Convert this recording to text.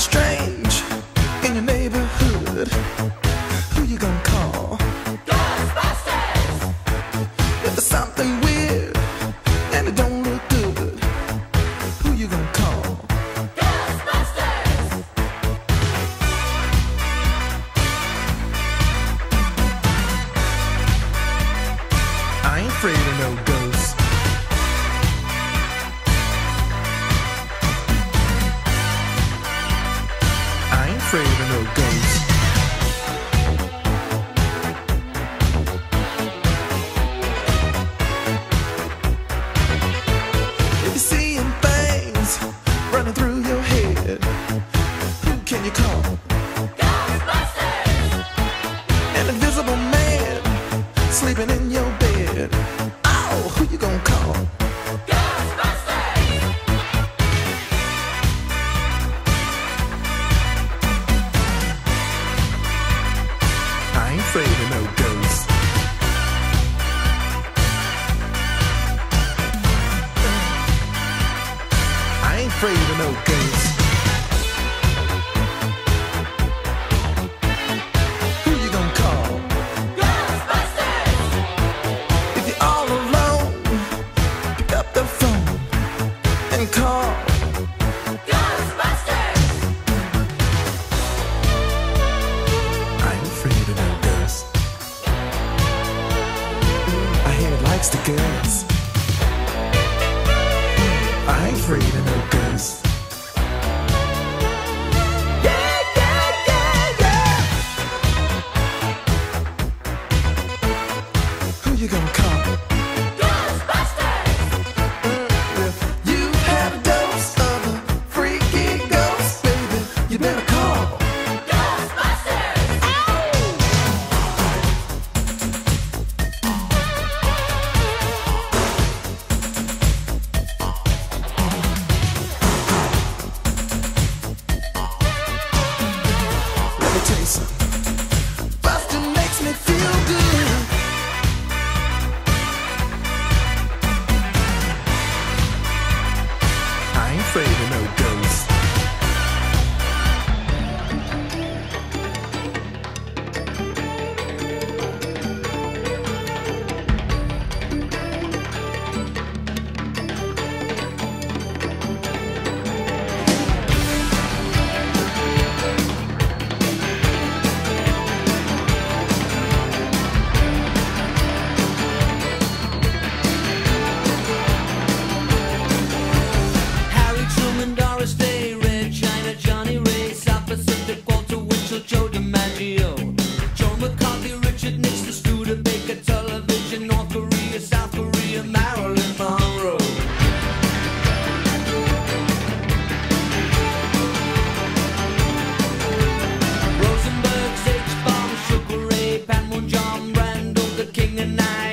strange in your neighborhood, who you gonna call? Ghostbusters! If there's something weird and it don't look good, who you gonna call? Ghostbusters! I ain't afraid of no ghosts. girls. I ain't afraid of no ghosts. evening night.